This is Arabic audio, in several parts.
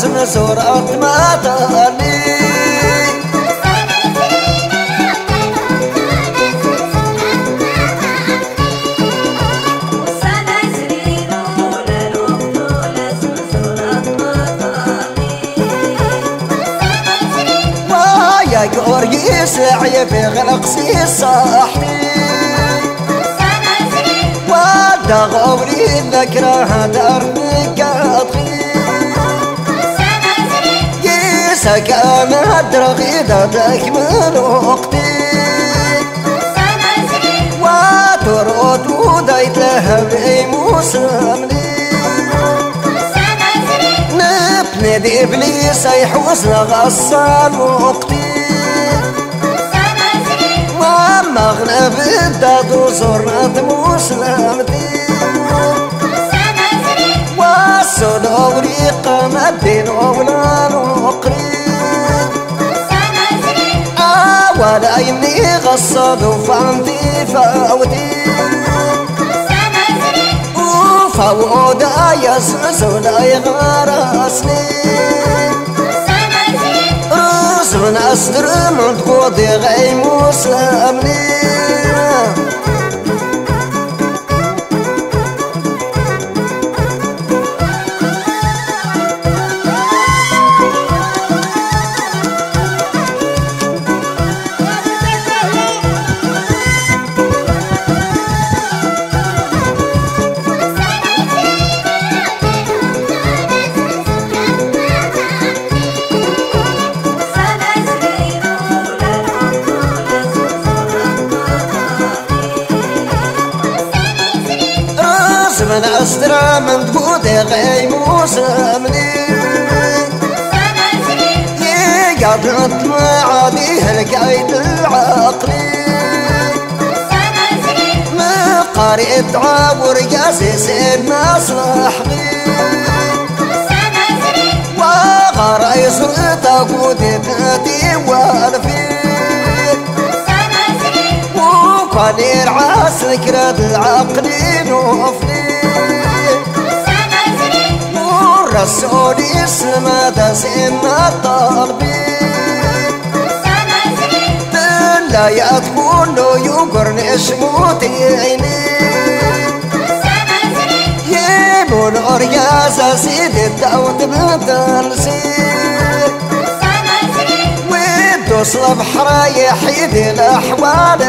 اسم سورة ما تغني ويا قرقيس عيب غلقسي صاحبي ودغوري الذكرى دربك اطغي يسك أنا درغي دك من وقتي. وترد وديت لها بموسمني نبني إبليس يحوز غصان وقتي. وما غنى بالداد وزرنات مسلمتي ولا يمني غصب وفهمتي فوتي وفوض يسعس ولا يغرسني راس من أسدر من تقوضي غي مسلمني من أسدر من تقوضي غي مسلمني يقعد معاديه لقيت العقلي. ما قريت عبر قاسس المصلحني وغرى صرت أقود والفي وكان يرعى سكرة العقل نوفني والرسول يسلم تسمى طلبي لا يدخل يقرن شموتي عيني يبون أرياس سيد الدوت بتنسي وتصلب حرايح يد الأحوال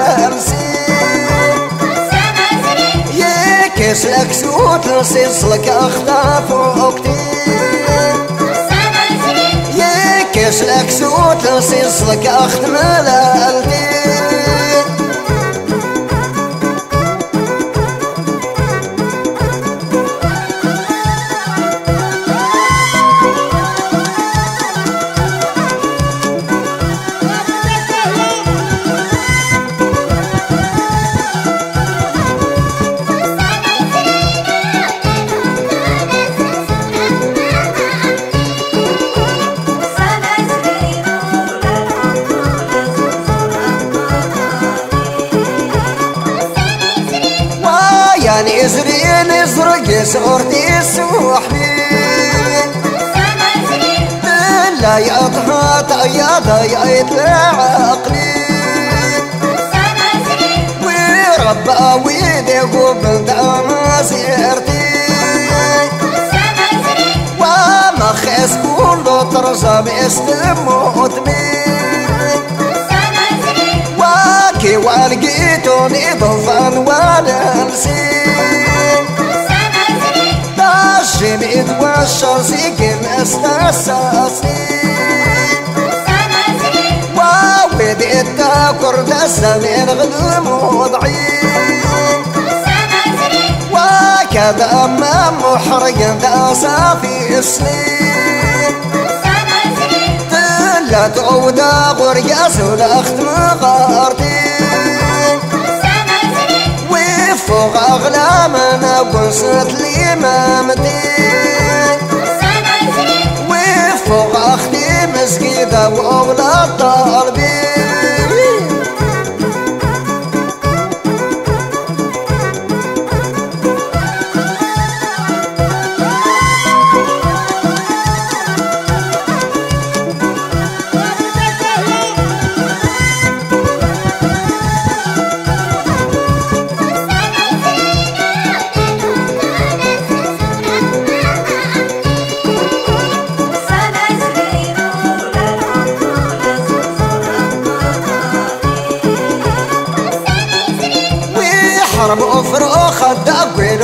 أمسي يكسلك سوت لصيصلك أخطاف وقتي يكسلك سوت لصيصلك أخت ملالتي. ويا صورتي سوحني لا يطهى طيادة يطلع عقلي وربا ويدي قبل دعم سيرتي وما خيس كله ترزم استموت بي واكي والقيتوني ضفان وأنا نسيت داشني توشر سيكن استاساسي واودي التاكر دسمين غدم وضعي وكذا ما محرق دا صافي سنين لا تعود غرياس ولا اخت مغارتي وفوق اغلامنا قصت لي مامتي তার ضربوا فروخ الدقين